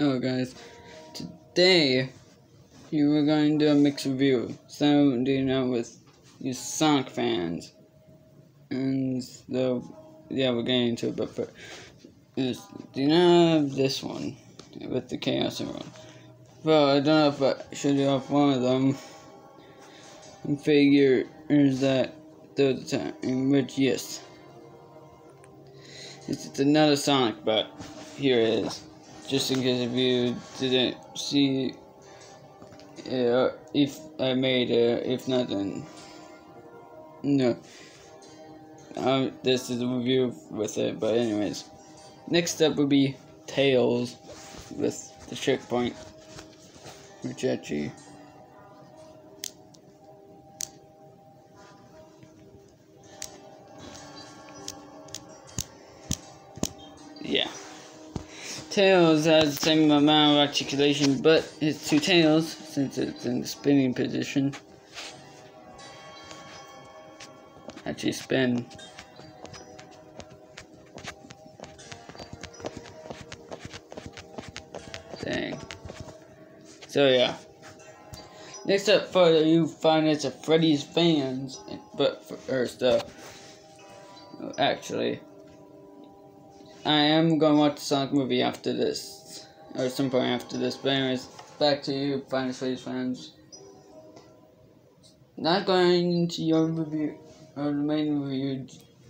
Hello guys, today you were going to do a mix review. So do you know with you Sonic fans, and so yeah we're getting into it. But for is do you know this one with the Chaos Emerald? Well, I don't know if I should you off one of them. And figure is that the time in which yes, it's, it's another Sonic, but here it is just in case if you didn't see uh, if I made it, if not then no. Um, this is a review with it but anyways. Next up would be Tails with the checkpoint. Rechechi yeah Tails has the same amount of articulation, but his two tails, since it's in the spinning position, actually spin. Dang. So yeah. Next up for you Five Nights at Freddy's fans, but first, uh, actually, I am going to watch the Sonic movie after this, or some point after this. But anyways, back to you, Final Fantasy fans. Not going into your review, or the main review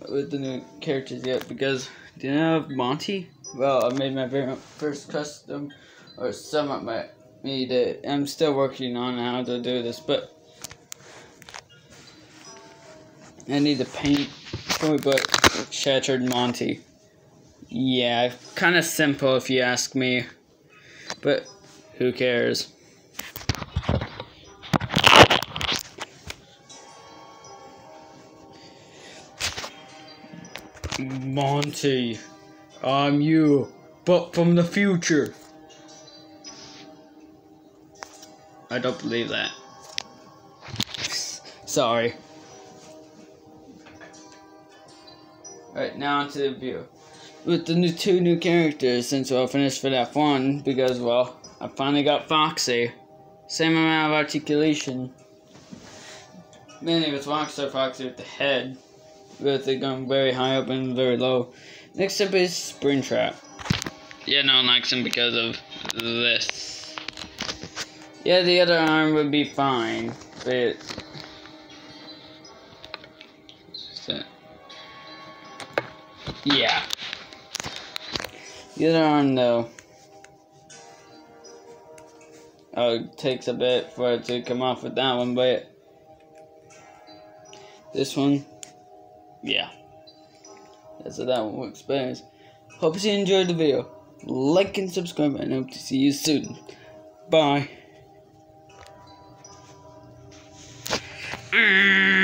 with the new characters yet, because do you know Monty? Well, I made my very first custom, or some of my it. I'm still working on how to do this, but I need to paint but Shattered Monty. Yeah, kind of simple if you ask me. But who cares? Monty, I'm you, but from the future. I don't believe that. Sorry. Alright, now onto the view with the new two new characters since I'll finish for that one because well I finally got Foxy. Same amount of articulation. Mainly with Foxy Foxy with the head. With it going very high up and very low. Next up is Springtrap. Yeah, no one likes him because of this. Yeah, the other arm would be fine, but yeah. The other arm, though, oh, it takes a bit for it to come off with that one, but this one, yeah. That's how that one works best. Hope you enjoyed the video. Like and subscribe, and hope to see you soon. Bye. Mm.